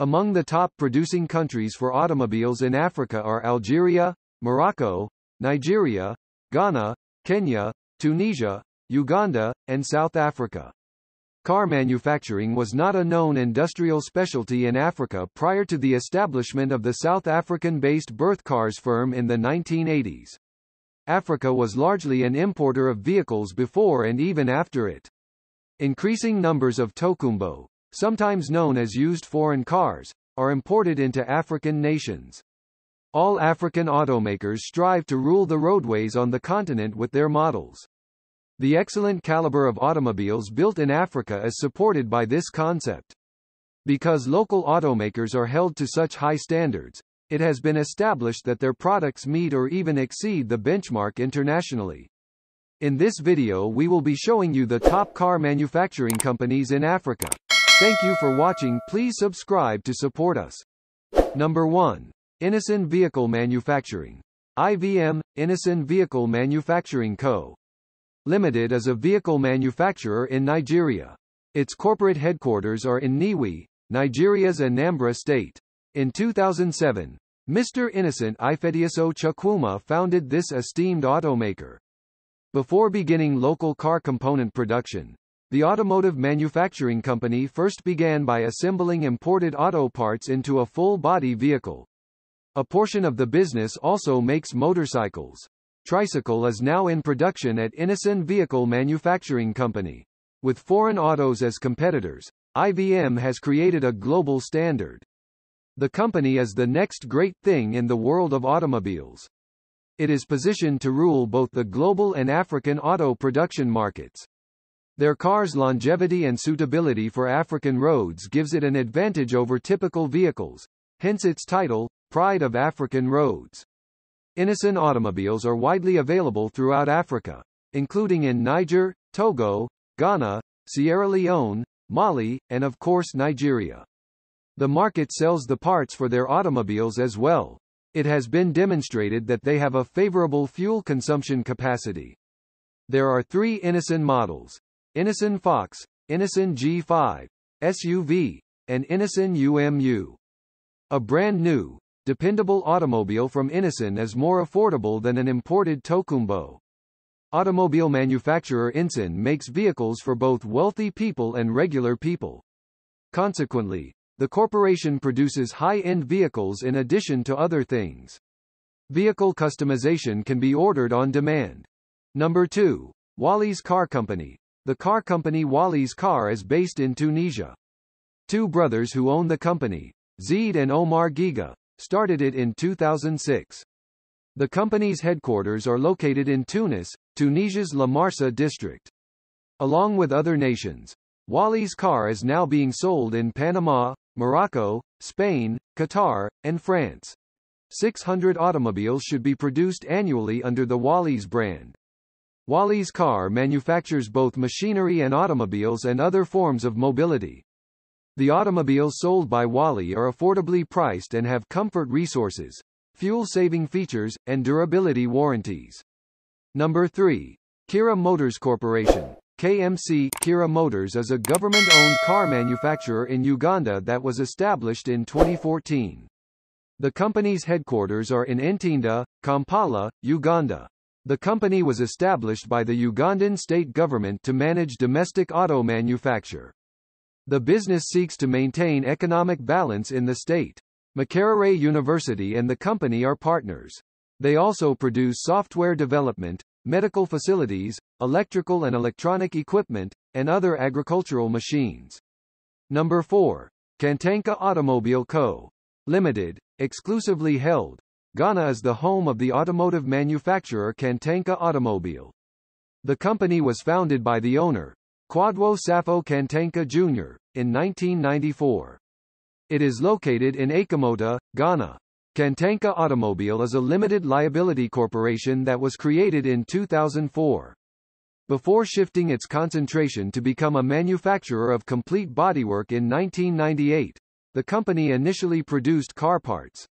Among the top producing countries for automobiles in Africa are Algeria, Morocco, Nigeria, Ghana, Kenya, Tunisia, Uganda, and South Africa. Car manufacturing was not a known industrial specialty in Africa prior to the establishment of the South African-based Birkin Cars firm in the 1980s. Africa was largely an importer of vehicles before and even after it. Increasing numbers of tokunbo, sometimes known as used foreign cars, are imported into African nations. All African automakers strive to rule the roadways on the continent with their models. The excellent caliber of automobiles built in Africa is supported by this concept. Because local automakers are held to such high standards, it has been established that their products meet or even exceed the benchmark internationally. In this video we will be showing you the top car manufacturing companies in Africa. Thank you for watching please subscribe to support us. Number 1. Innoson Vehicle Manufacturing. IVM, Innoson Vehicle Manufacturing Co. Limited is a vehicle manufacturer in Nigeria. Its corporate headquarters are in Nnewi, Nigeria's Anambra state. In 2007, Mr. Innocent Ifedioso Chukwuma founded this esteemed automaker. Before beginning local car component production, the automotive manufacturing company first began by assembling imported auto parts into a full-body vehicle. A portion of the business also makes motorcycles. Tricycle is now in production at Innoson Vehicle Manufacturing Company. With foreign autos as competitors, IVM has created a global standard. The company is the next great thing in the world of automobiles. It is positioned to rule both the global and African auto production markets. Their car's longevity and suitability for African roads gives it an advantage over typical vehicles, hence its title, Pride of African Roads. Innoson automobiles are widely available throughout Africa, including in Niger, Togo, Ghana, Sierra Leone, Mali, and of course Nigeria. The market sells the parts for their automobiles as well. It has been demonstrated that they have a favorable fuel consumption capacity. There are three Innoson models. Innoson Fox, Innoson G5, SUV, and Innoson UMU. A brand new, dependable automobile from Innoson is more affordable than an imported Tokunbo. Automobile manufacturer Innoson makes vehicles for both wealthy people and regular people. Consequently, the corporation produces high-end vehicles in addition to other things. Vehicle customization can be ordered on demand. Number 2. Wally's Car Company. The car company Wally's Car is based in Tunisia. Two brothers who own the company, Zeid and Omar Guiga, started it in 2006. The company's headquarters are located in Tunis, Tunisia's La Marsa district. Along with other nations, Wally's car is now being sold in Panama, Morocco, Spain, Qatar, and France. 600 automobiles should be produced annually under the Wally's brand. Wally's car manufactures both machinery and automobiles and other forms of mobility. The automobiles sold by Wally are affordably priced and have comfort resources, fuel-saving features, and durability warranties. Number 3. Kiira Motors Corporation. KMC Kiira Motors is a government-owned car manufacturer in Uganda that was established in 2014. The company's headquarters are in Entinda, Kampala, Uganda. The company was established by the Ugandan state government to manage domestic auto manufacture. The business seeks to maintain economic balance in the state. Makerere University and the company are partners. They also produce software development, medical facilities, electrical and electronic equipment, and other agricultural machines. Number 4. Kantanka Automobile Co. Limited, exclusively held. Ghana is the home of the automotive manufacturer Kantanka Automobile. The company was founded by the owner, Kwadwo Safo Kantanka Jr., in 1994. It is located in Akamota, Ghana. Kantanka Automobile is a limited liability corporation that was created in 2004. Before shifting its concentration to become a manufacturer of complete bodywork in 1998, the company initially produced car parts.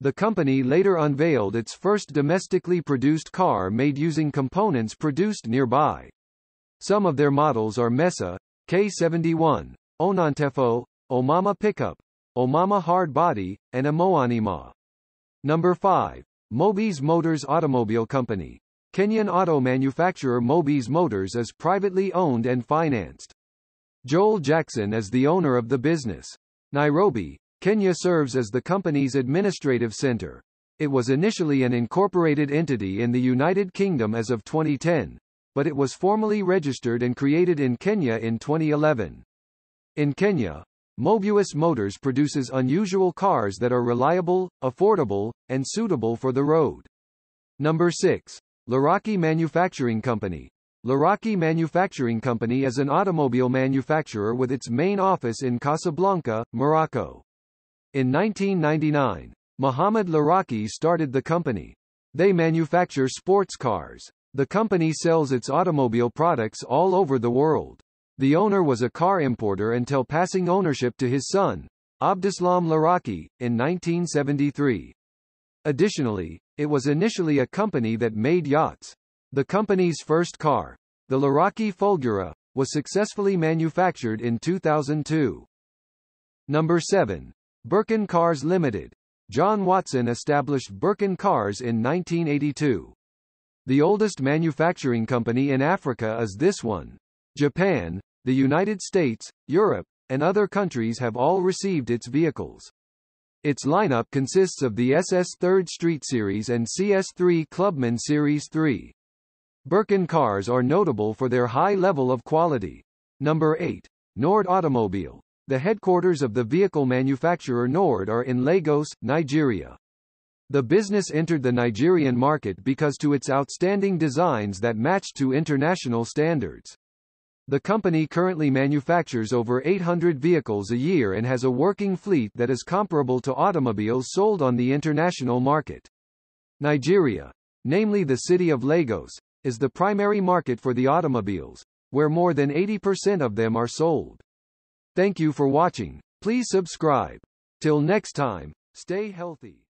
The company later unveiled its first domestically produced car made using components produced nearby. Some of their models are Mesa, K71, Onantefo, Omama Pickup, Omama Hard Body, and Amoanima. Number 5. Mobis Motors Automobile Company. Kenyan auto manufacturer Mobis Motors is privately owned and financed. Joel Jackson is the owner of the business. Nairobi, Kenya serves as the company's administrative center. It was initially an incorporated entity in the United Kingdom as of 2010, but it was formally registered and created in Kenya in 2011. In Kenya, Mobius Motors produces unusual cars that are reliable, affordable, and suitable for the road. Number 6. Laraki Manufacturing Company. Laraki Manufacturing Company is an automobile manufacturer with its main office in Casablanca, Morocco. In 1999, Mohamed Laraki started the company. They manufacture sports cars. The company sells its automobile products all over the world. The owner was a car importer until passing ownership to his son, Abdeslam Laraki, in 1973. Additionally, it was initially a company that made yachts. The company's first car, the Laraki Fulgura, was successfully manufactured in 2002. Number 7. Birkin Cars Limited. John Watson established Birkin Cars in 1982. The oldest manufacturing company in Africa is this one. Japan, the United States, Europe, and other countries have all received its vehicles. Its lineup consists of the SS 3rd Street Series and CS3 Clubman Series 3. Birkin cars are notable for their high level of quality. Number 8. Nord Automobile. The headquarters of the vehicle manufacturer Nord are in Lagos, Nigeria. The business entered the Nigerian market because to its outstanding designs that matched to international standards. The company currently manufactures over 800 vehicles a year and has a working fleet that is comparable to automobiles sold on the international market. Nigeria, namely the city of Lagos, is the primary market for the automobiles, where more than 80% of them are sold. Thank you for watching. Please subscribe. Till next time, stay healthy.